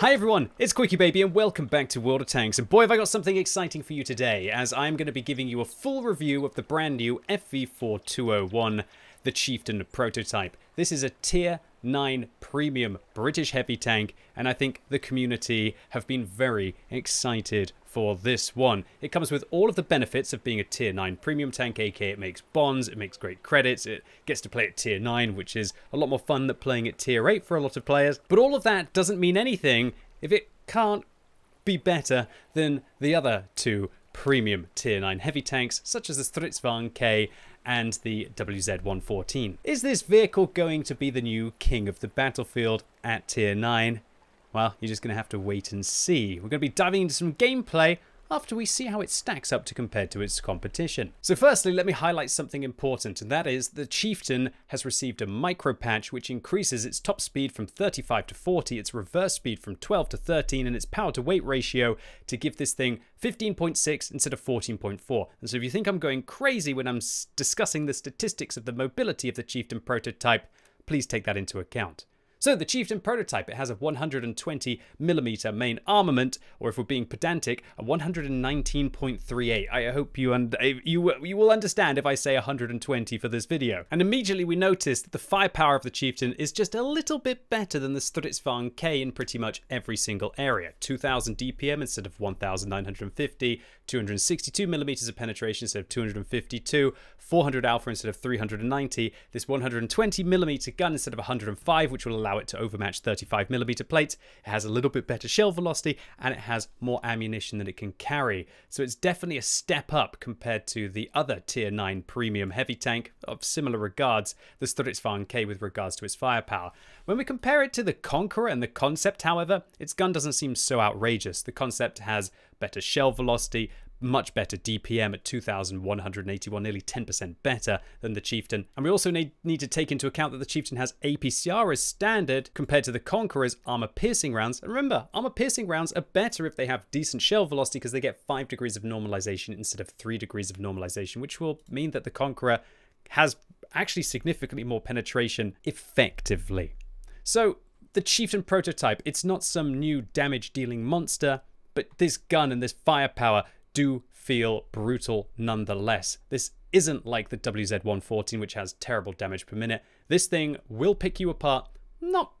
Hi everyone, it's QuickyBaby and welcome back to World of Tanks. And boy have I got something exciting for you today as I'm going to be giving you a full review of the brand new FV4201, the Chieftain prototype. This is a tier 9 premium British heavy tank and I think the community have been very excited for this one. It comes with all of the benefits of being a tier 9 premium tank, aka it makes bonds, it makes great credits, it gets to play at tier 9, which is a lot more fun than playing at tier 8 for a lot of players. But all of that doesn't mean anything if it can't be better than the other two premium tier 9 heavy tanks, such as the Stridsvagn K and the WZ-114. Is this vehicle going to be the new king of the battlefield at tier 9? Well, you're just going to have to wait and see. We're going to be diving into some gameplay after we see how it stacks up to compared to its competition. So firstly, let me highlight something important, and that is the Chieftain has received a micro patch which increases its top speed from 35 to 40, its reverse speed from 12 to 13, and its power to weight ratio to give this thing 15.6 instead of 14.4. And so if you think I'm going crazy when I'm discussing the statistics of the mobility of the Chieftain prototype, please take that into account. So the Chieftain prototype, it has a 120mm main armament, or if we're being pedantic, a 119.38. I hope you, and you, you will understand if I say 120 for this video. And immediately we notice that the firepower of the Chieftain is just a little bit better than the Stridsvagn K in pretty much every single area. 2000 DPM instead of 1950, 262mm of penetration instead of 252, 400 alpha instead of 390, this 120mm gun instead of 105, which will allow it to overmatch 35mm plates. It has a little bit better shell velocity and it has more ammunition that it can carry. So it's definitely a step up compared to the other tier 9 premium heavy tank of similar regards, the Stridsvagn K with regards to its firepower. When we compare it to the Conqueror and the Concept, however, its gun doesn't seem so outrageous. The Concept has better shell velocity, much better DPM at 2,181, nearly 10% better than the Chieftain. And we also need, need to take into account that the Chieftain has APCR as standard compared to the Conqueror's armor piercing rounds. And remember, armor piercing rounds are better if they have decent shell velocity because they get 5 degrees of normalization instead of 3 degrees of normalization, which will mean that the Conqueror has actually significantly more penetration effectively. So the Chieftain prototype, it's not some new damage dealing monster, but this gun and this firepower do feel brutal nonetheless. This isn't like the WZ-114, which has terrible damage per minute. This thing will pick you apart, not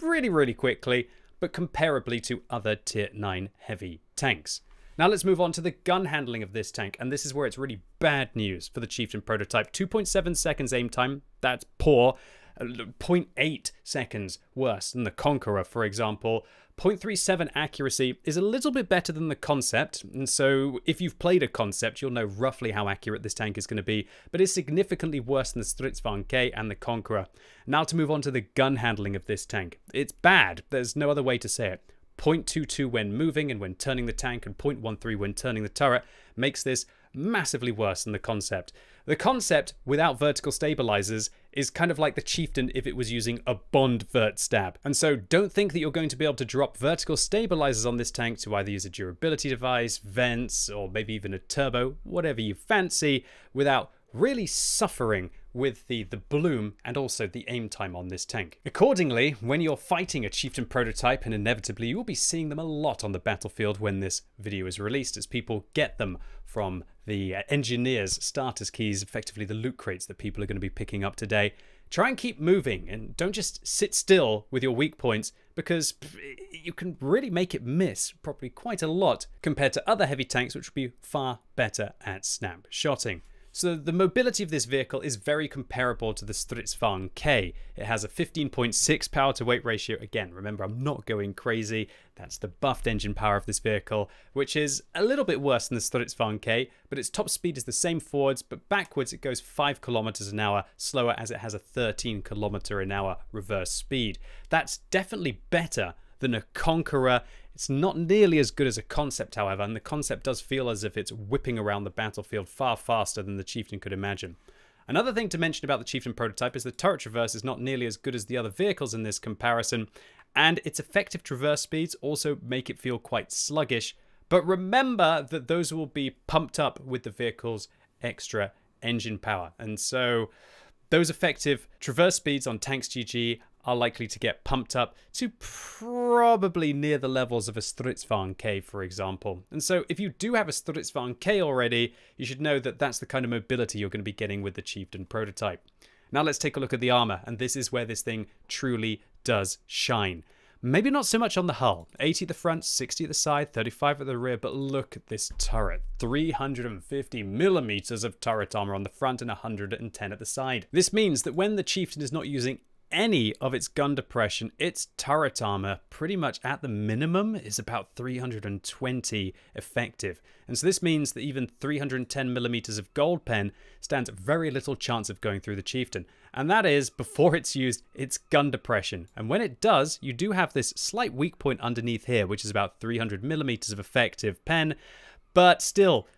really, really quickly, but comparably to other tier 9 heavy tanks. Now let's move on to the gun handling of this tank, and this is where it's really bad news for the Chieftain prototype. 2.7 seconds aim time, that's poor. Uh, 0.8 seconds worse than the Conqueror, for example. 0.37 accuracy is a little bit better than the concept, and so if you've played a concept, you'll know roughly how accurate this tank is going to be, but it's significantly worse than the Stridsvagn K and the Conqueror. Now to move on to the gun handling of this tank. It's bad, there's no other way to say it. 0.22 when moving and when turning the tank, and 0.13 when turning the turret makes this massively worse than the concept. The concept, without vertical stabilizers, is kind of like the Chieftain if it was using a Bond vert stab. And so don't think that you're going to be able to drop vertical stabilizers on this tank to either use a durability device, vents, or maybe even a turbo, whatever you fancy, without really suffering with the, the bloom and also the aim time on this tank. Accordingly, when you're fighting a Chieftain prototype, and inevitably you will be seeing them a lot on the battlefield when this video is released, as people get them from the uh, engineers' starters keys, effectively the loot crates that people are going to be picking up today. Try and keep moving and don't just sit still with your weak points because you can really make it miss probably quite a lot compared to other heavy tanks which would be far better at snap shotting. So the mobility of this vehicle is very comparable to the Stridsvagn K. It has a 15.6 power to weight ratio. Again, remember, I'm not going crazy. That's the buffed engine power of this vehicle, which is a little bit worse than the Stridsvagn K, but its top speed is the same forwards, but backwards it goes 5 kilometers an hour slower as it has a 13 kilometer an hour reverse speed. That's definitely better than a Conqueror. It's not nearly as good as a concept, however, and the concept does feel as if it's whipping around the battlefield far faster than the Chieftain could imagine. Another thing to mention about the Chieftain prototype is the turret traverse is not nearly as good as the other vehicles in this comparison, and its effective traverse speeds also make it feel quite sluggish. But remember that those will be pumped up with the vehicle's extra engine power. And so those effective traverse speeds on Tanks GG are likely to get pumped up to probably near the levels of a Stridsvagn K, for example. And so if you do have a Stridsvagn K already, you should know that that's the kind of mobility you're going to be getting with the Chieftain prototype. Now let's take a look at the armor, and this is where this thing truly does shine. Maybe not so much on the hull. 80 at the front, 60 at the side, 35 at the rear, but look at this turret. 350 millimeters of turret armor on the front and 110 at the side. This means that when the Chieftain is not using any of its gun depression, its turret armor, pretty much at the minimum, is about 320 effective. And so this means that even 310 millimeters of gold pen stands very little chance of going through the chieftain. And that is before it's used its gun depression. And when it does, you do have this slight weak point underneath here, which is about 300 millimeters of effective pen. But still,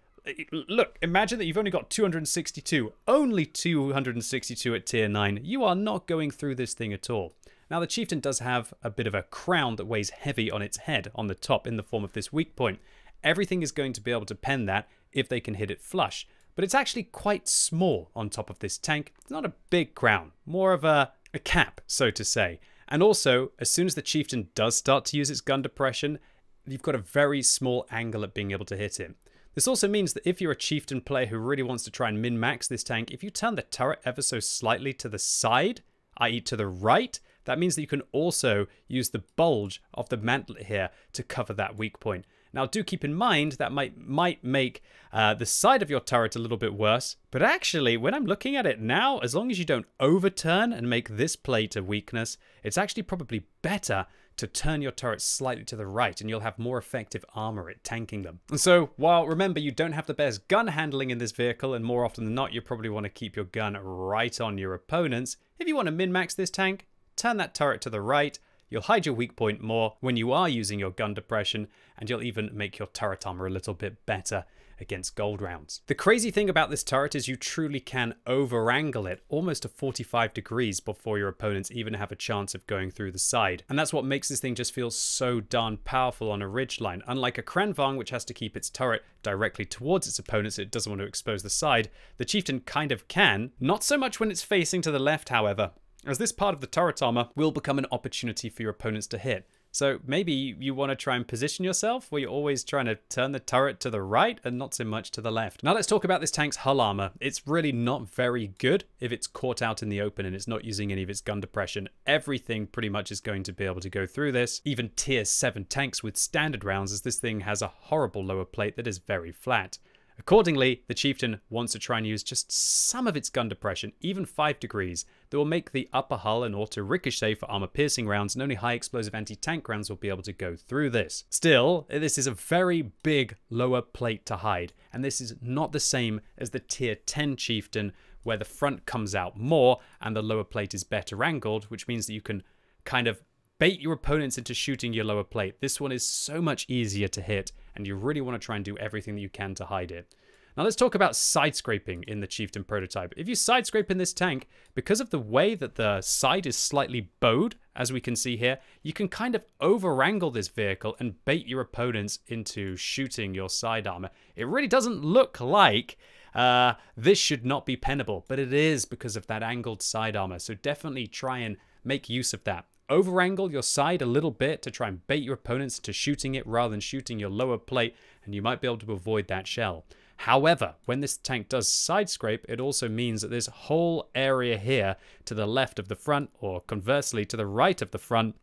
look, imagine that you've only got 262, only 262 at tier 9. You are not going through this thing at all. Now, the chieftain does have a bit of a crown that weighs heavy on its head on the top in the form of this weak point. Everything is going to be able to pen that if they can hit it flush. But it's actually quite small on top of this tank. It's not a big crown, more of a, a cap, so to say. And also, as soon as the chieftain does start to use its gun depression, you've got a very small angle at being able to hit it. This also means that if you're a chieftain player who really wants to try and min-max this tank, if you turn the turret ever so slightly to the side, i.e. to the right, that means that you can also use the bulge of the mantlet here to cover that weak point. Now do keep in mind that might might make uh, the side of your turret a little bit worse, but actually when I'm looking at it now, as long as you don't overturn and make this plate a weakness, it's actually probably better to turn your turret slightly to the right and you'll have more effective armor at tanking them. And so while remember you don't have the best gun handling in this vehicle and more often than not you probably want to keep your gun right on your opponents, if you want to min-max this tank, turn that turret to the right, you'll hide your weak point more when you are using your gun depression and you'll even make your turret armor a little bit better against gold rounds. The crazy thing about this turret is you truly can over-angle it almost to 45 degrees before your opponents even have a chance of going through the side. And that's what makes this thing just feel so darn powerful on a ridge line. Unlike a Kranvagn, which has to keep its turret directly towards its opponents, it doesn't want to expose the side, the Chieftain kind of can. Not so much when it's facing to the left, however, as this part of the turret armor will become an opportunity for your opponents to hit. So maybe you want to try and position yourself where you're always trying to turn the turret to the right and not so much to the left. Now let's talk about this tank's hull armor. It's really not very good if it's caught out in the open and it's not using any of its gun depression. Everything pretty much is going to be able to go through this. Even tier 7 tanks with standard rounds as this thing has a horrible lower plate that is very flat. Accordingly, the Chieftain wants to try and use just some of its gun depression, even 5 degrees, that will make the upper hull an auto ricochet for armor piercing rounds, and only high explosive anti-tank rounds will be able to go through this. Still, this is a very big lower plate to hide, and this is not the same as the tier 10 Chieftain, where the front comes out more and the lower plate is better angled, which means that you can kind of bait your opponents into shooting your lower plate. This one is so much easier to hit, and you really want to try and do everything that you can to hide it. Now let's talk about side scraping in the Chieftain prototype. If you side scrape in this tank, because of the way that the side is slightly bowed, as we can see here, you can kind of over-angle this vehicle and bait your opponents into shooting your side armor. It really doesn't look like uh, this should not be pennable, but it is because of that angled side armor, so definitely try and make use of that over-angle your side a little bit to try and bait your opponents to shooting it rather than shooting your lower plate, and you might be able to avoid that shell. However, when this tank does side scrape, it also means that this whole area here to the left of the front, or conversely to the right of the front,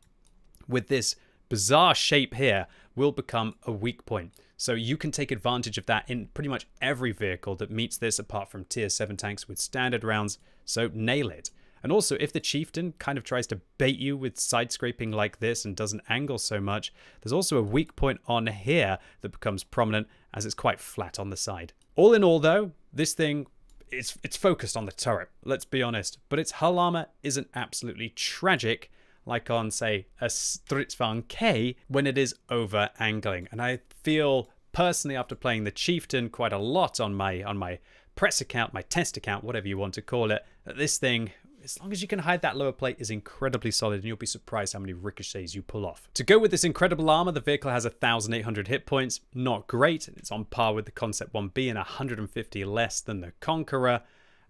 with this bizarre shape here, will become a weak point. So you can take advantage of that in pretty much every vehicle that meets this apart from tier 7 tanks with standard rounds, so nail it. And also, if the chieftain kind of tries to bait you with side scraping like this and doesn't angle so much, there's also a weak point on here that becomes prominent as it's quite flat on the side. All in all, though, this thing it's it's focused on the turret, let's be honest, but its hull armor isn't absolutely tragic like on, say, a Stridsvagn K when it is over angling. And I feel personally after playing the Chieftain quite a lot on my on my press account, my test account, whatever you want to call it, that this thing as long as you can hide that lower plate is incredibly solid and you'll be surprised how many ricochets you pull off. To go with this incredible armor, the vehicle has 1,800 hit points, not great, it's on par with the Concept 1B and 150 less than the Conqueror.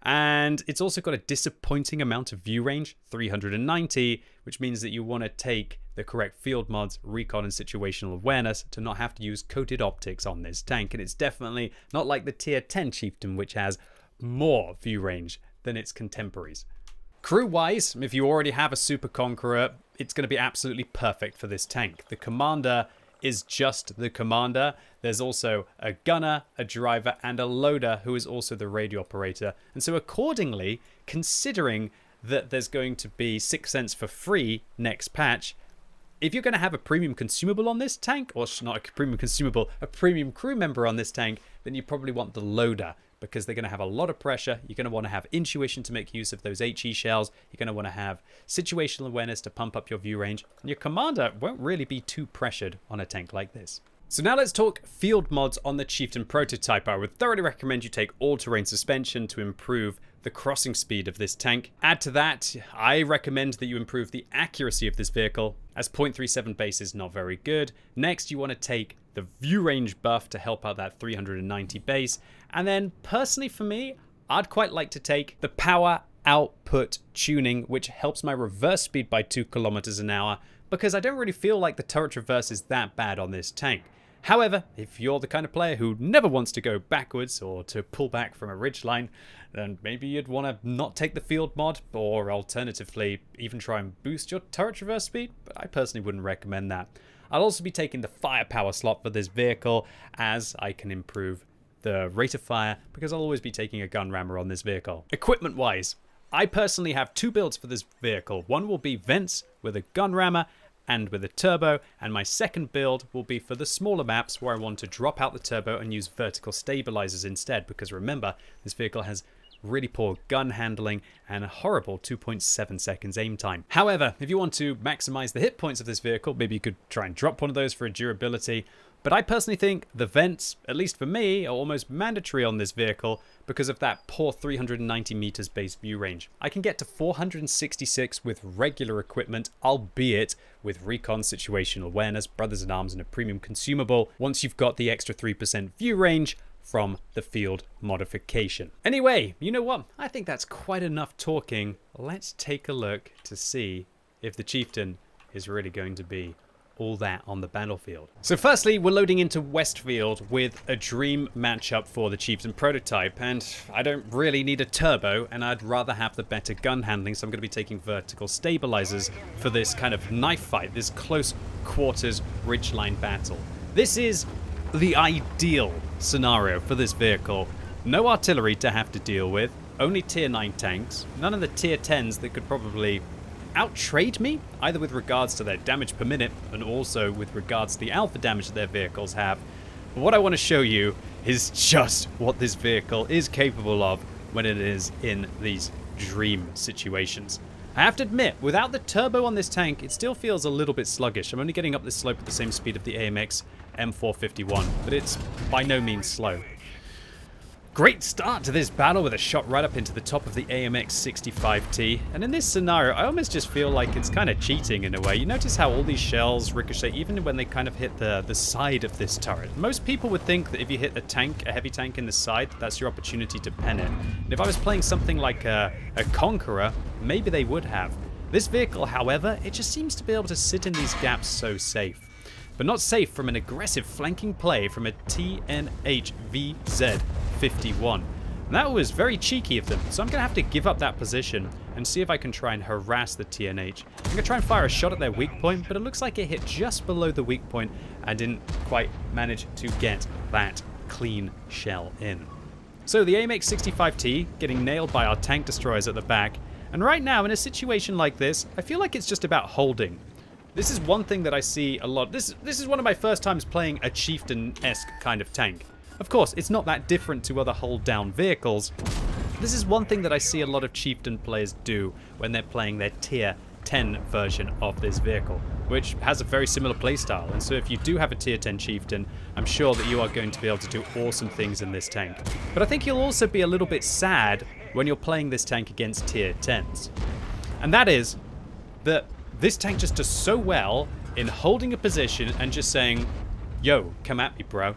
And it's also got a disappointing amount of view range, 390, which means that you want to take the correct field mods, recon, and situational awareness to not have to use coated optics on this tank. And it's definitely not like the tier 10 chieftain, which has more view range than its contemporaries. Crew wise, if you already have a Super Conqueror, it's going to be absolutely perfect for this tank. The commander is just the commander. There's also a gunner, a driver, and a loader who is also the radio operator. And so accordingly, considering that there's going to be sixth sense for free next patch, if you're going to have a premium consumable on this tank, or not a premium consumable, a premium crew member on this tank, then you probably want the loader because they're going to have a lot of pressure. You're going to want to have intuition to make use of those HE shells. You're going to want to have situational awareness to pump up your view range. And your commander won't really be too pressured on a tank like this. So now let's talk field mods on the Chieftain prototype. I would thoroughly recommend you take all-terrain suspension to improve the crossing speed of this tank. Add to that, I recommend that you improve the accuracy of this vehicle, as 0.37 base is not very good. Next, you want to take the view range buff to help out that 390 base. And then, personally for me, I'd quite like to take the power output tuning, which helps my reverse speed by 2 kilometers an hour, because I don't really feel like the turret reverse is that bad on this tank. However, if you're the kind of player who never wants to go backwards or to pull back from a ridgeline, then maybe you'd want to not take the field mod, or alternatively, even try and boost your turret reverse speed, but I personally wouldn't recommend that. I'll also be taking the firepower slot for this vehicle, as I can improve the rate of fire, because I'll always be taking a gun rammer on this vehicle. Equipment-wise, I personally have two builds for this vehicle. One will be vents with a gun rammer, and with a turbo, and my second build will be for the smaller maps where I want to drop out the turbo and use vertical stabilizers instead, because remember, this vehicle has really poor gun handling and a horrible 2.7 seconds aim time. However, if you want to maximize the hit points of this vehicle, maybe you could try and drop one of those for a durability, but I personally think the vents, at least for me, are almost mandatory on this vehicle because of that poor 390 meters base view range. I can get to 466 with regular equipment, albeit with recon, situational awareness, brothers in arms, and a premium consumable once you've got the extra 3% view range from the field modification. Anyway, you know what? I think that's quite enough talking. Let's take a look to see if the chieftain is really going to be all that on the battlefield. So firstly, we're loading into Westfield with a dream matchup for the Chieftain prototype, and I don't really need a turbo, and I'd rather have the better gun handling, so I'm going to be taking vertical stabilizers for this kind of knife fight, this close quarters ridgeline battle. This is the ideal scenario for this vehicle. No artillery to have to deal with, only tier 9 tanks, none of the tier 10s that could probably outtrade me, either with regards to their damage per minute and also with regards to the alpha damage that their vehicles have. But what I want to show you is just what this vehicle is capable of when it is in these dream situations. I have to admit, without the turbo on this tank, it still feels a little bit sluggish. I'm only getting up this slope at the same speed of the AMX M451, but it's by no means slow. Great start to this battle with a shot right up into the top of the AMX 65T. And in this scenario, I almost just feel like it's kind of cheating in a way. You notice how all these shells ricochet even when they kind of hit the, the side of this turret. Most people would think that if you hit a tank, a heavy tank in the side, that's your opportunity to pen it. And if I was playing something like a, a Conqueror, maybe they would have. This vehicle, however, it just seems to be able to sit in these gaps so safe but not safe from an aggressive flanking play from a TNH VZ51. That was very cheeky of them, so I'm going to have to give up that position and see if I can try and harass the TNH. I'm going to try and fire a shot at their weak point, but it looks like it hit just below the weak point and didn't quite manage to get that clean shell in. So the AMX 65T getting nailed by our tank destroyers at the back, and right now in a situation like this, I feel like it's just about holding. This is one thing that I see a lot. This, this is one of my first times playing a chieftain-esque kind of tank. Of course, it's not that different to other hull-down vehicles. This is one thing that I see a lot of chieftain players do when they're playing their tier 10 version of this vehicle, which has a very similar playstyle. And so if you do have a tier 10 chieftain, I'm sure that you are going to be able to do awesome things in this tank. But I think you'll also be a little bit sad when you're playing this tank against tier 10s. And that is that this tank just does so well in holding a position and just saying, yo, come at me, bro.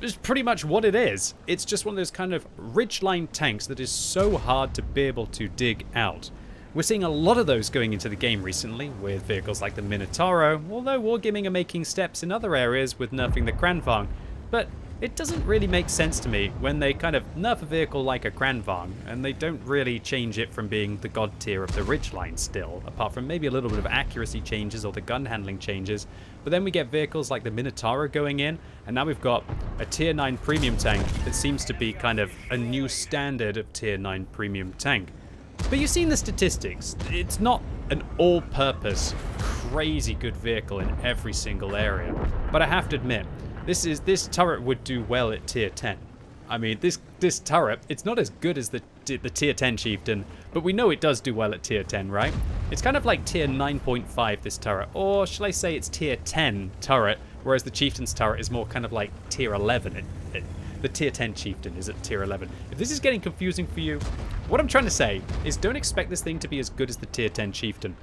It's pretty much what it is. It's just one of those kind of ridgeline tanks that is so hard to be able to dig out. We're seeing a lot of those going into the game recently, with vehicles like the Minotauro, although Wargaming are making steps in other areas with nerfing the Kranvagn. But it doesn't really make sense to me when they kind of nerf a vehicle like a Kranvagn, and they don't really change it from being the god tier of the Ridgeline still, apart from maybe a little bit of accuracy changes or the gun handling changes. But then we get vehicles like the Minotauro going in, and now we've got a tier 9 premium tank that seems to be kind of a new standard of tier 9 premium tank. But you've seen the statistics. It's not an all-purpose, crazy good vehicle in every single area. But I have to admit, this is this turret would do well at tier 10. I mean, this this turret, it's not as good as the the tier 10 chieftain, but we know it does do well at tier 10, right? It's kind of like tier 9.5 this turret, or shall I say it's tier 10 turret, whereas the chieftain's turret is more kind of like tier 11. It, it, the tier 10 chieftain is at tier 11. If this is getting confusing for you, what I'm trying to say is don't expect this thing to be as good as the tier 10 chieftain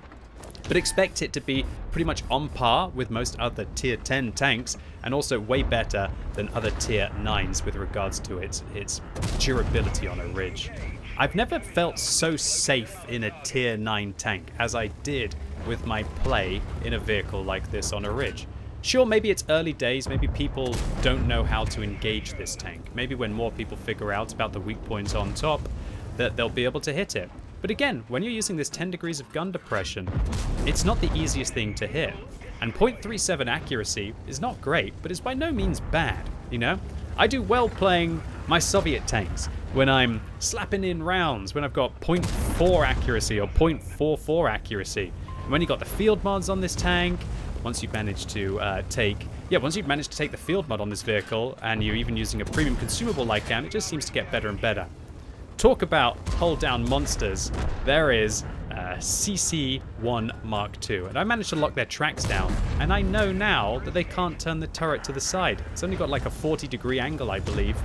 but expect it to be pretty much on par with most other tier 10 tanks and also way better than other tier 9s with regards to its, its durability on a ridge. I've never felt so safe in a tier 9 tank as I did with my play in a vehicle like this on a ridge. Sure, maybe it's early days, maybe people don't know how to engage this tank. Maybe when more people figure out about the weak points on top, that they'll be able to hit it. But again, when you're using this 10 degrees of gun depression, it's not the easiest thing to hit. And 0.37 accuracy is not great, but it's by no means bad, you know? I do well playing my Soviet tanks when I'm slapping in rounds, when I've got 0.4 accuracy or 0.44 accuracy. And when you've got the field mods on this tank, once you've managed to uh, take, yeah, once you've managed to take the field mod on this vehicle, and you're even using a premium consumable like that, it just seems to get better and better. Talk about hull down monsters. There is uh, CC-1 Mark II. And I managed to lock their tracks down, and I know now that they can't turn the turret to the side. It's only got like a 40 degree angle, I believe.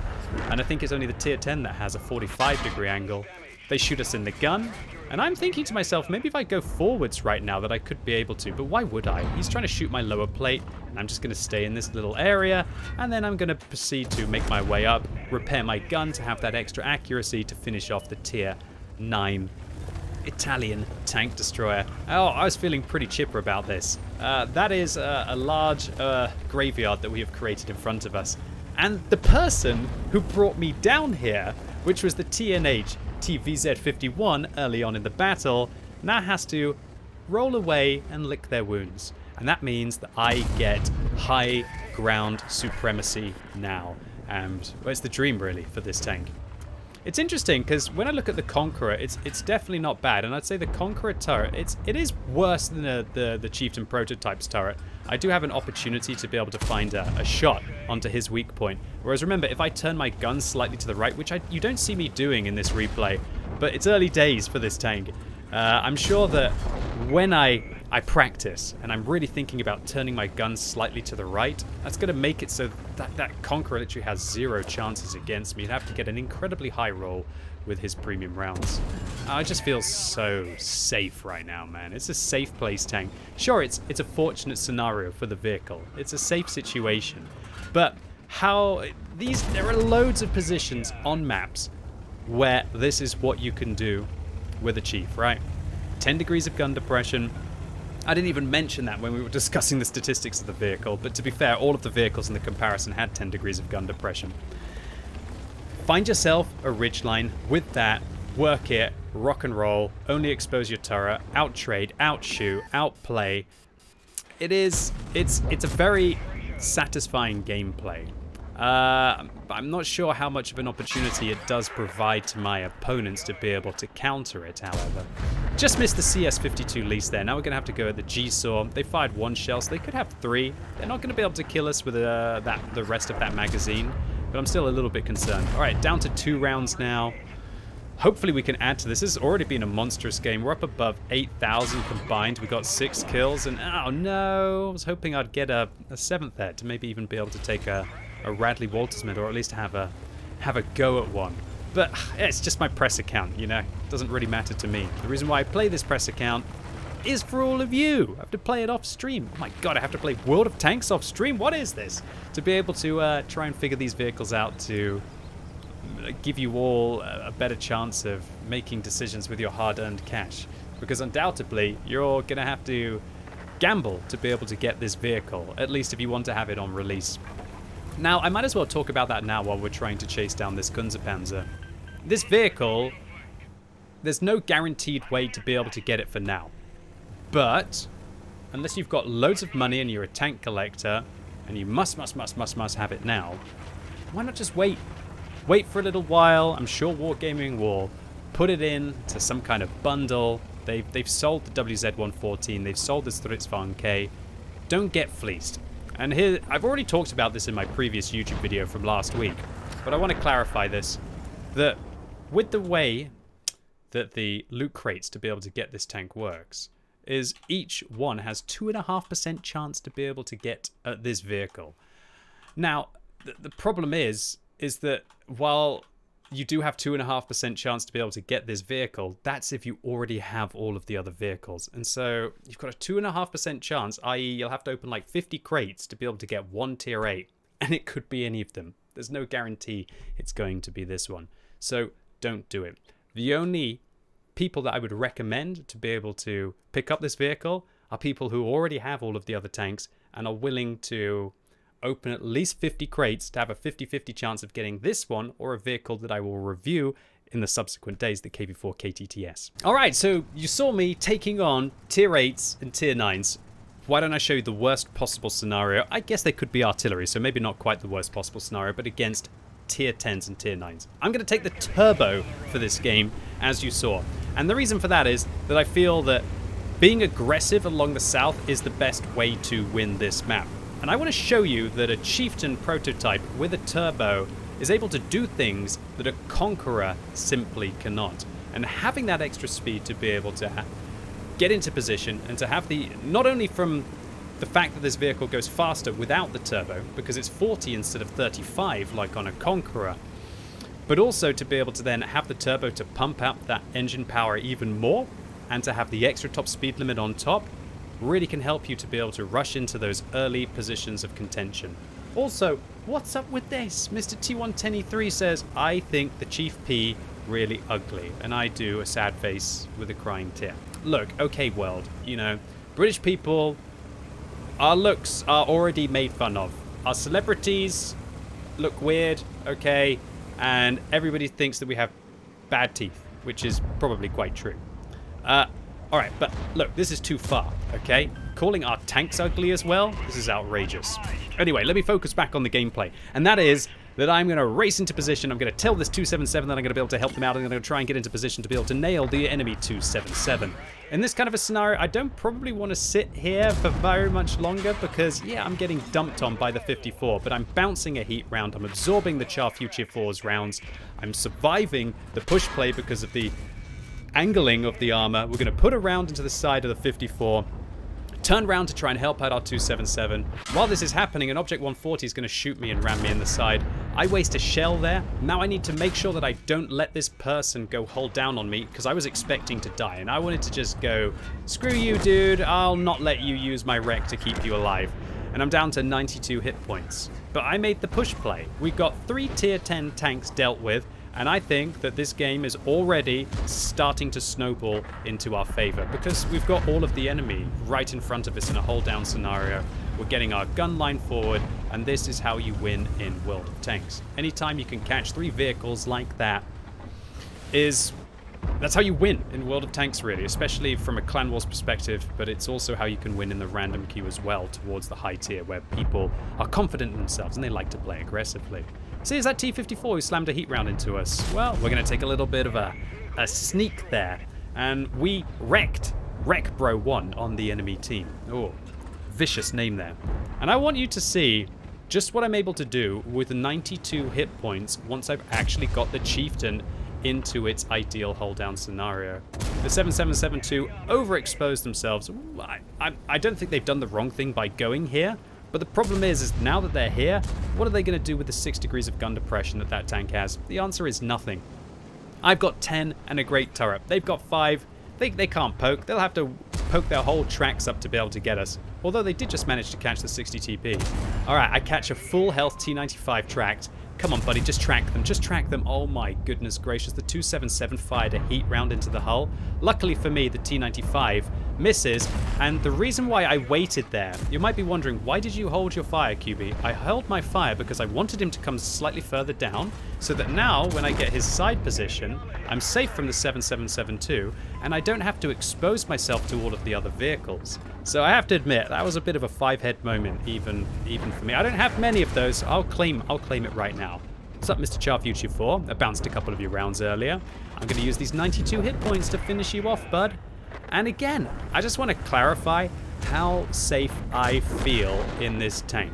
And I think it's only the tier 10 that has a 45 degree angle. They shoot us in the gun, and I'm thinking to myself, maybe if I go forwards right now that I could be able to, but why would I? He's trying to shoot my lower plate, and I'm just going to stay in this little area, and then I'm going to proceed to make my way up, repair my gun to have that extra accuracy to finish off the tier 9 Italian tank destroyer. Oh, I was feeling pretty chipper about this. Uh, that is uh, a large uh, graveyard that we have created in front of us. And the person who brought me down here, which was the TNH TVZ-51 early on in the battle, now has to roll away and lick their wounds. And that means that I get high ground supremacy now. And well, it's the dream, really, for this tank. It's interesting because when I look at the Conqueror, it's it's definitely not bad, and I'd say the Conqueror turret, it's it is worse than the the, the Chieftain prototypes turret. I do have an opportunity to be able to find a, a, shot onto his weak point. Whereas remember, if I turn my gun slightly to the right, which I, you don't see me doing in this replay, but it's early days for this tank, uh, I'm sure that when I I practice and I'm really thinking about turning my gun slightly to the right, that's going to make it so that that Conqueror literally has zero chances against me. You'd have to get an incredibly high roll with his premium rounds. I just feel so safe right now, man. It's a safe place tank. Sure, it's it's a fortunate scenario for the vehicle. It's a safe situation. But how these there are loads of positions on maps where this is what you can do with a chief, right? 10 degrees of gun depression, I didn't even mention that when we were discussing the statistics of the vehicle, but to be fair, all of the vehicles in the comparison had 10 degrees of gun depression. Find yourself a ridgeline with that, work it, rock and roll, only expose your turret, outtrade, outshoot, outplay. It is, it's, it's a very satisfying gameplay. Uh, I'm not sure how much of an opportunity it does provide to my opponents to be able to counter it, however. Just missed the CS-52 LIS there. Now we're going to have to go at the G-Saw. They fired one shell, so they could have three. They're not going to be able to kill us with uh, that the rest of that magazine, but I'm still a little bit concerned. All right, down to two rounds now. Hopefully we can add to this. This has already been a monstrous game. We're up above 8,000 combined. We got six kills, and oh no, I was hoping I'd get a, a seventh there to maybe even be able to take a, a Radley Walters or at least have a have a go at one. But it's just my press account, you know. It doesn't really matter to me. The reason why I play this press account is for all of you. I have to play it off stream. Oh my god, I have to play World of Tanks off stream? What is this? To be able to uh, try and figure these vehicles out to give you all a better chance of making decisions with your hard-earned cash. Because undoubtedly, you're going to have to gamble to be able to get this vehicle, at least if you want to have it on release. Now, I might as well talk about that now while we're trying to chase down this Kunze Panzer. This vehicle, there's no guaranteed way to be able to get it for now. But, unless you've got loads of money and you're a tank collector, and you must, must, must, must, must have it now, why not just wait? Wait for a little while, I'm sure Wargaming will put it in to some kind of bundle. They've, they've sold the WZ-114, they've sold this Stridsvagn K. Don't get fleeced. And here, I've already talked about this in my previous YouTube video from last week, but I want to clarify this, that with the way that the loot crates to be able to get this tank works, is each one has 2.5% chance to be able to get at this vehicle. Now, th the problem is, is that while you do have 2.5% chance to be able to get this vehicle. That's if you already have all of the other vehicles. And so you've got a 2.5% chance, i.e. you'll have to open like 50 crates to be able to get one tier 8. And it could be any of them. There's no guarantee it's going to be this one. So don't do it. The only people that I would recommend to be able to pick up this vehicle are people who already have all of the other tanks and are willing to open at least 50 crates to have a 50-50 chance of getting this one or a vehicle that I will review in the subsequent days, the KV4 KTTS. All right, so you saw me taking on tier 8s and tier 9s. Why don't I show you the worst possible scenario? I guess they could be artillery, so maybe not quite the worst possible scenario, but against tier 10s and tier 9s. I'm going to take the turbo for this game, as you saw. And the reason for that is that I feel that being aggressive along the south is the best way to win this map. And I want to show you that a Chieftain prototype with a turbo is able to do things that a Conqueror simply cannot. And having that extra speed to be able to get into position and to have the, not only from the fact that this vehicle goes faster without the turbo, because it's 40 instead of 35 like on a Conqueror, but also to be able to then have the turbo to pump up that engine power even more and to have the extra top speed limit on top really can help you to be able to rush into those early positions of contention. Also, what's up with this? Mr. T110E3 says, I think the Chief P really ugly, and I do a sad face with a crying tear. Look, okay world, you know, British people, our looks are already made fun of. Our celebrities look weird, okay, and everybody thinks that we have bad teeth, which is probably quite true. Uh, Alright, but look, this is too far, okay? Calling our tanks ugly as well? This is outrageous. Anyway, let me focus back on the gameplay. And that is that I'm going to race into position. I'm going to tell this 277 that I'm going to be able to help them out. And I'm going to try and get into position to be able to nail the enemy 277. In this kind of a scenario, I don't probably want to sit here for very much longer because, yeah, I'm getting dumped on by the 54, but I'm bouncing a heat round. I'm absorbing the Char Futur 4's rounds. I'm surviving the push play because of the angling of the armor. We're going to put a round into the side of the 54. Turn around to try and help out our 277. While this is happening, an Object 140 is going to shoot me and ram me in the side. I waste a shell there. Now I need to make sure that I don't let this person go hull down on me because I was expecting to die. And I wanted to just go, screw you, dude. I'll not let you use my wreck to keep you alive. And I'm down to 92 hit points. But I made the push play. We've got three tier 10 tanks dealt with. And I think that this game is already starting to snowball into our favor because we've got all of the enemy right in front of us in a hull down scenario. We're getting our gun line forward, and this is how you win in World of Tanks. Anytime you can catch three vehicles like that is that's how you win in World of Tanks, really, especially from a Clan Wars perspective, but it's also how you can win in the random queue as well towards the high tier where people are confident in themselves and they like to play aggressively. See, is that T-54 who slammed a heat round into us? Well, we're going to take a little bit of a, a sneak there. And we wrecked Wreck Bro 1 on the enemy team. Oh, vicious name there. And I want you to see just what I'm able to do with 92 hit points once I've actually got the Chieftain into its ideal hull down scenario. The 7772 overexposed themselves. I, I, I don't think they've done the wrong thing by going here, but the problem is, is now that they're here, what are they going to do with the 6 degrees of gun depression that that tank has? The answer is nothing. I've got 10 and a great turret. They've got 5. They, they can't poke. They'll have to poke their whole tracks up to be able to get us. Although they did just manage to catch the 60 TP. Alright, I catch a full health T95 tracked. Come on, buddy, just track them. Just track them. Oh my goodness gracious. The 277 fired a heat round into the hull. Luckily for me, the T95 misses. And the reason why I waited there, you might be wondering, why did you hold your fire, QB? I held my fire because I wanted him to come slightly further down so that now, when I get his side position, I'm safe from the 7772 and I don't have to expose myself to all of the other vehicles. So I have to admit, that was a bit of a five-head moment, even even for me. I don't have many of those. I'll claim I'll claim it right now. What's up, Mr. Char Futur 4? I bounced a couple of your rounds earlier. I'm going to use these 92 hit points to finish you off, bud. And again, I just want to clarify how safe I feel in this tank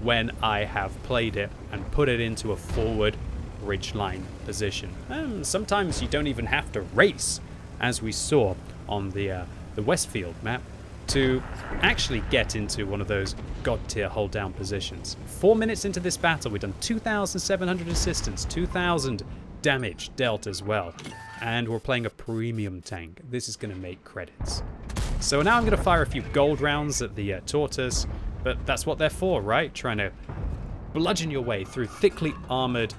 when I have played it and put it into a forward ridgeline position. And sometimes you don't even have to race, as we saw on the, uh, the Westfield map, to actually get into one of those god tier hull down positions. Four minutes into this battle, we've done 2,700 assistance, 2,000 damage dealt as well. And we're playing a premium tank. This is going to make credits. So now I'm going to fire a few gold rounds at the uh, Tortoise, but that's what they're for, right? Trying to bludgeon your way through thickly armored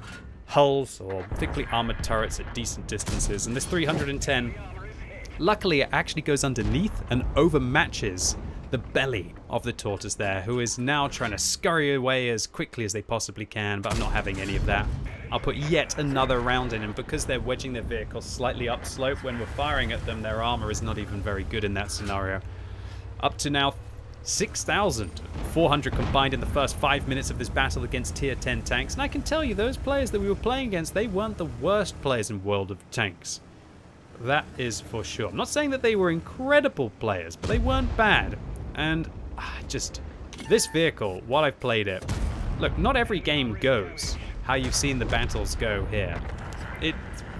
hulls or thickly armored turrets at decent distances. And this 310, luckily it actually goes underneath and overmatches the belly of the tortoise there, who is now trying to scurry away as quickly as they possibly can, but I'm not having any of that. I'll put yet another round in, and because they're wedging their vehicle slightly upslope when we're firing at them, their armor is not even very good in that scenario. Up to now 6,400 combined in the first five minutes of this battle against tier 10 tanks. And I can tell you, those players that we were playing against, they weren't the worst players in World of Tanks. That is for sure. I'm not saying that they were incredible players, but they weren't bad. And ah, just, this vehicle, while I've played it, look, not every game goes how you've seen the battles go here. It,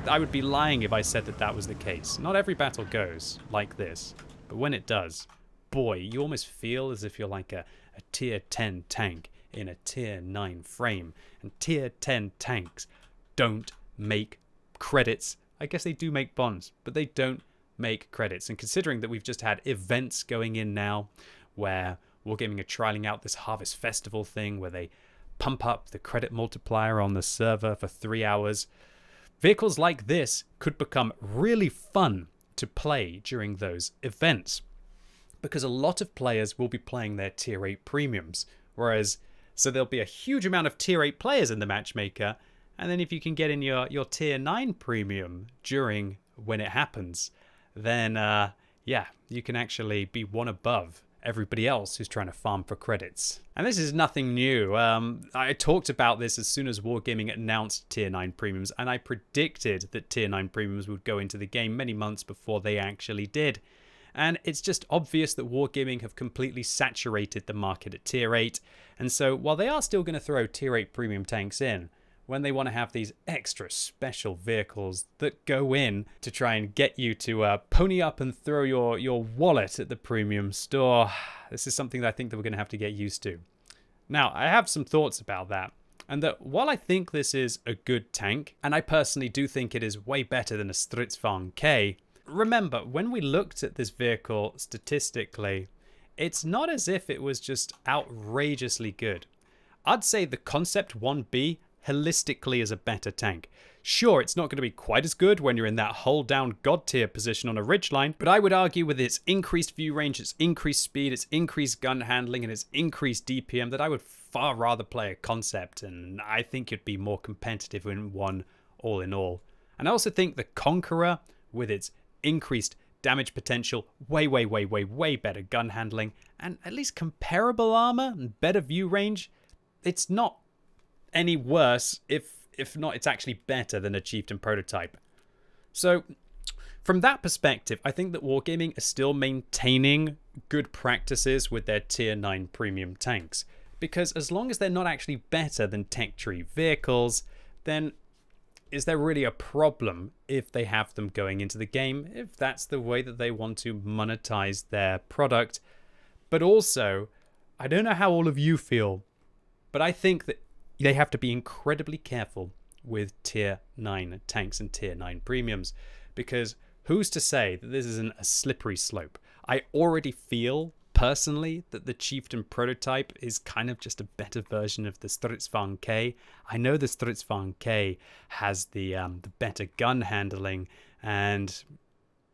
I would be lying if I said that that was the case. Not every battle goes like this, but when it does, boy, you almost feel as if you're like a, a tier 10 tank in a tier 9 frame. And tier 10 tanks don't make credits. I guess they do make bonds, but they don't make credits. And considering that we've just had events going in now where a trialing out this Harvest Festival thing where they pump up the credit multiplier on the server for three hours, vehicles like this could become really fun to play during those events because a lot of players will be playing their tier 8 premiums. Whereas, so there'll be a huge amount of tier 8 players in the matchmaker, and then if you can get in your, your tier 9 premium during when it happens, then uh, yeah, you can actually be one above everybody else who's trying to farm for credits. And this is nothing new. Um, I talked about this as soon as Wargaming announced Tier 9 premiums, and I predicted that Tier 9 premiums would go into the game many months before they actually did and it's just obvious that Wargaming have completely saturated the market at tier 8, and so while they are still going to throw tier 8 premium tanks in, when they want to have these extra special vehicles that go in to try and get you to uh, pony up and throw your, your wallet at the premium store, this is something that I think that we're going to have to get used to. Now, I have some thoughts about that. And that while I think this is a good tank, and I personally do think it is way better than a Stridsvagn K, remember, when we looked at this vehicle statistically, it's not as if it was just outrageously good. I'd say the Concept 1B holistically is a better tank. Sure, it's not going to be quite as good when you're in that hull down god tier position on a ridgeline, but I would argue with its increased view range, its increased speed, its increased gun handling, and its increased DPM that I would far rather play a concept, and I think you'd be more competitive in one all in all. And I also think the Conqueror, with its increased damage potential, way, way, way, way, way better gun handling, and at least comparable armor and better view range. It's not any worse, if if not, it's actually better than a Chieftain prototype. So, from that perspective, I think that Wargaming is still maintaining good practices with their Tier 9 premium tanks. Because as long as they're not actually better than tech tree vehicles, then is there really a problem if they have them going into the game, if that's the way that they want to monetize their product? But also, I don't know how all of you feel, but I think that they have to be incredibly careful with tier 9 tanks and tier 9 premiums because who's to say that this isn't a slippery slope? I already feel personally that the Chieftain prototype is kind of just a better version of the Stridsvagn K. I know the Stridsvagn K has the um, the better gun handling and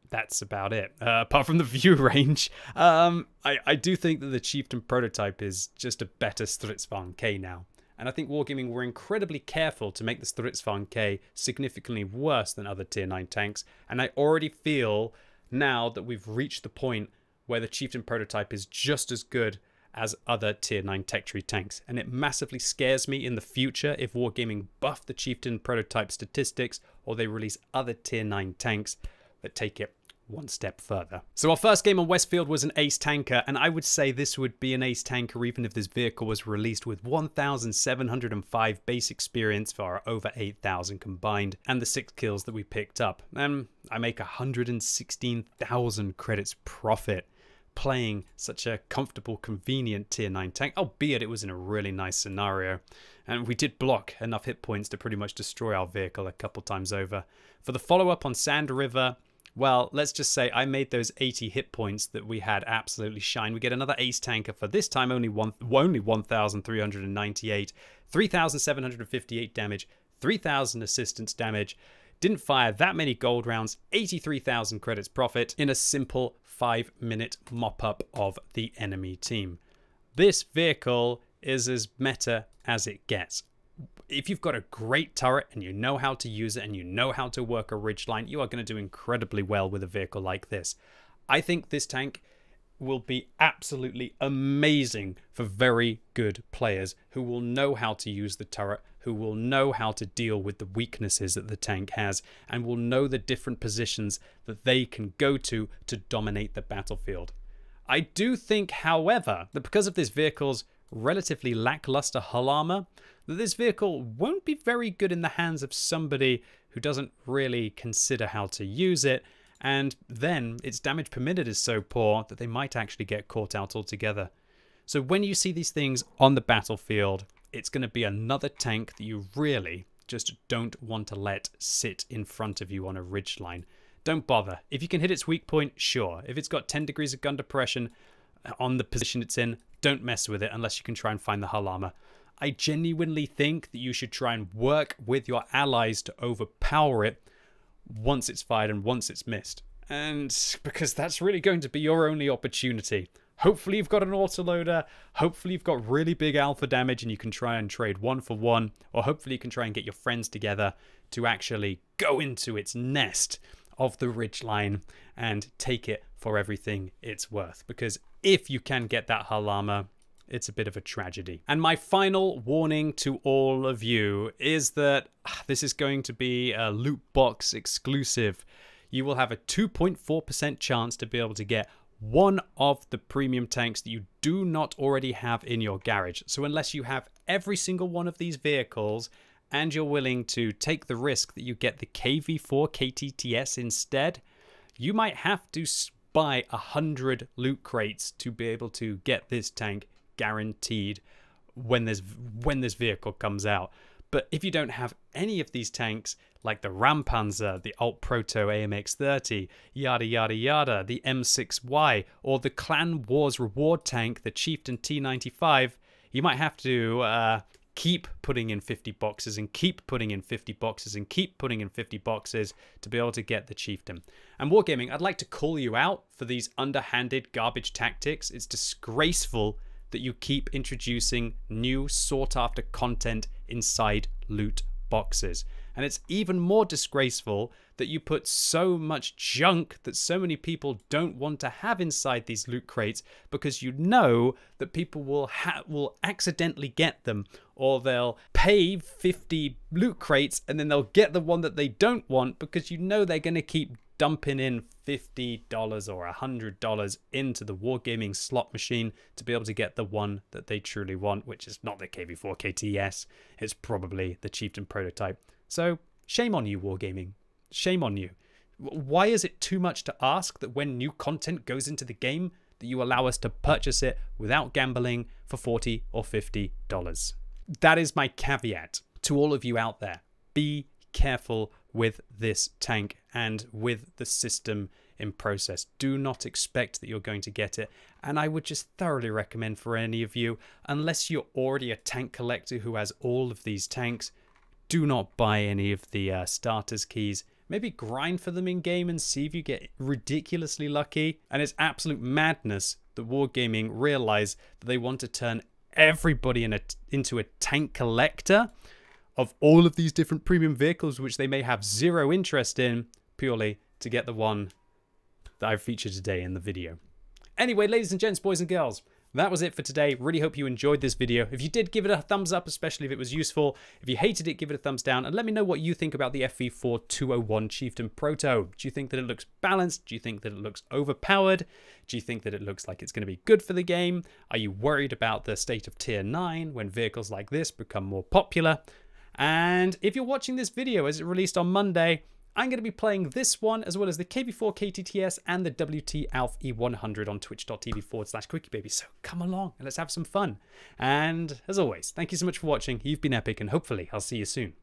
that's about it. Uh, apart from the view range, um, I, I do think that the Chieftain prototype is just a better Stridsvagn K now. And I think Wargaming were incredibly careful to make the Stridsvagn K significantly worse than other tier 9 tanks. And I already feel now that we've reached the point where the Chieftain prototype is just as good as other tier 9 tech tree tanks. And it massively scares me in the future if Wargaming buff the Chieftain prototype statistics or they release other tier 9 tanks that take it one step further. So our first game on Westfield was an ace tanker, and I would say this would be an ace tanker even if this vehicle was released with 1,705 base experience for our over 8,000 combined, and the 6 kills that we picked up. And I make 116,000 credits profit playing such a comfortable, convenient tier 9 tank, albeit it was in a really nice scenario. And we did block enough hit points to pretty much destroy our vehicle a couple times over. For the follow-up on Sand River, well, let's just say I made those 80 hit points that we had absolutely shine. We get another ace tanker for this time only one only 1398, 3758 damage, 3000 assistance damage. Didn't fire that many gold rounds, 83,000 credits profit in a simple five minute mop up of the enemy team. This vehicle is as meta as it gets. If you've got a great turret and you know how to use it and you know how to work a ridge line, you are going to do incredibly well with a vehicle like this. I think this tank will be absolutely amazing for very good players who will know how to use the turret, who will know how to deal with the weaknesses that the tank has, and will know the different positions that they can go to to dominate the battlefield. I do think, however, that because of this vehicle's relatively lackluster hull armor, that this vehicle won't be very good in the hands of somebody who doesn't really consider how to use it and then its damage permitted is so poor that they might actually get caught out altogether. So when you see these things on the battlefield, it's going to be another tank that you really just don't want to let sit in front of you on a ridge line. Don't bother. If you can hit its weak point, sure. If it's got 10 degrees of gun depression uh, on the position it's in, don't mess with it unless you can try and find the hull armor. I genuinely think that you should try and work with your allies to overpower it once it's fired and once it's missed. And because that's really going to be your only opportunity. Hopefully you've got an autoloader, hopefully you've got really big alpha damage and you can try and trade one for one, or hopefully you can try and get your friends together to actually go into its nest of the ridge line and take it for everything it's worth. Because if you can get that armor, it's a bit of a tragedy. And my final warning to all of you is that ah, this is going to be a loot box exclusive. You will have a 2.4% chance to be able to get one of the premium tanks that you do not already have in your garage. So unless you have every single one of these vehicles and you're willing to take the risk that you get the KV4 KTTS instead, you might have to buy a hundred loot crates to be able to get this tank guaranteed when this when this vehicle comes out. But if you don't have any of these tanks, like the Rampanzer, the Alt Proto AMX-30, yada yada yada, the M6Y, or the Clan Wars reward tank, the Chieftain T95, you might have to uh, keep putting in 50 boxes and keep putting in 50 boxes and keep putting in 50 boxes to be able to get the chieftain. And Wargaming, I'd like to call you out for these underhanded garbage tactics. It's disgraceful that you keep introducing new sought after content inside loot boxes. And it's even more disgraceful that you put so much junk that so many people don't want to have inside these loot crates because you know that people will will accidentally get them or they'll pay 50 loot crates and then they'll get the one that they don't want because you know they're going to keep dumping in $50 or $100 into the Wargaming slot machine to be able to get the one that they truly want, which is not the KV4 KTTS. It's probably the Chieftain prototype. So, shame on you, Wargaming. Shame on you. Why is it too much to ask that when new content goes into the game, that you allow us to purchase it without gambling for 40 or $50? That is my caveat to all of you out there. Be careful with this tank and with the system in process. Do not expect that you're going to get it. And I would just thoroughly recommend for any of you, unless you're already a tank collector who has all of these tanks, do not buy any of the uh, starters keys. Maybe grind for them in game and see if you get ridiculously lucky. And it's absolute madness that Wargaming realize that they want to turn everybody in a, into a tank collector of all of these different premium vehicles, which they may have zero interest in, purely to get the one that I've featured today in the video. Anyway, ladies and gents, boys and girls, that was it for today. Really hope you enjoyed this video. If you did, give it a thumbs up, especially if it was useful. If you hated it, give it a thumbs down. And let me know what you think about the FV4201 Chieftain Proto. Do you think that it looks balanced? Do you think that it looks overpowered? Do you think that it looks like it's going to be good for the game? Are you worried about the state of Tier 9 when vehicles like this become more popular? And if you're watching this video as it released on Monday, I'm going to be playing this one as well as the KV4 KTTS and the WT auf E100 on twitch.tv forward slash quickybaby. So come along and let's have some fun. And as always, thank you so much for watching. You've been epic and hopefully I'll see you soon.